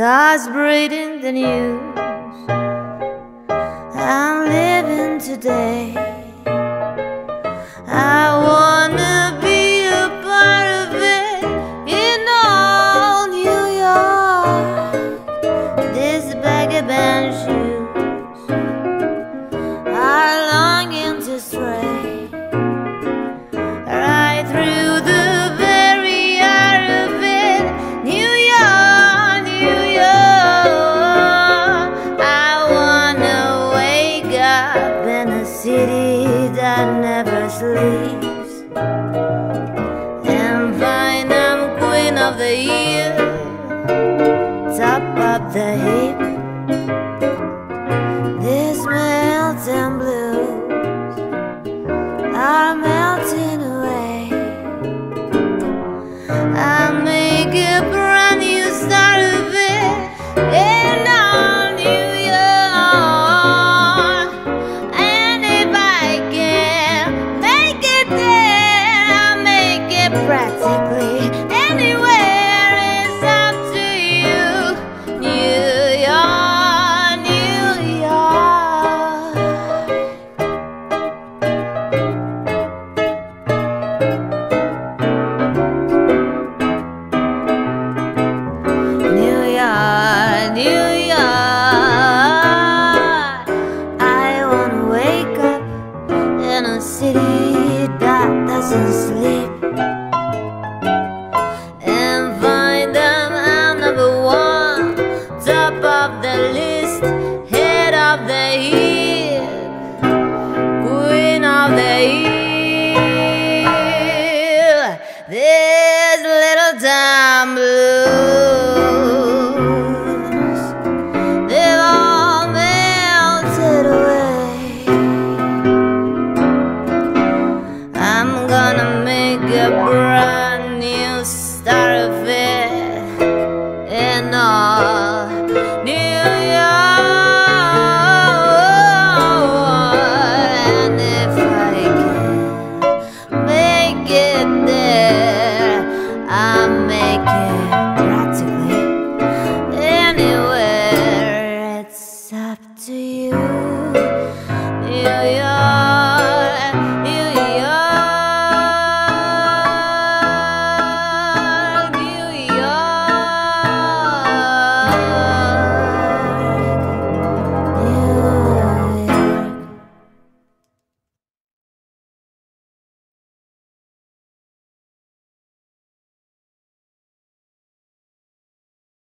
Stars breathing the news. I'm living today. what the heck? This melting blues are the list, head of the heap, queen of the heap.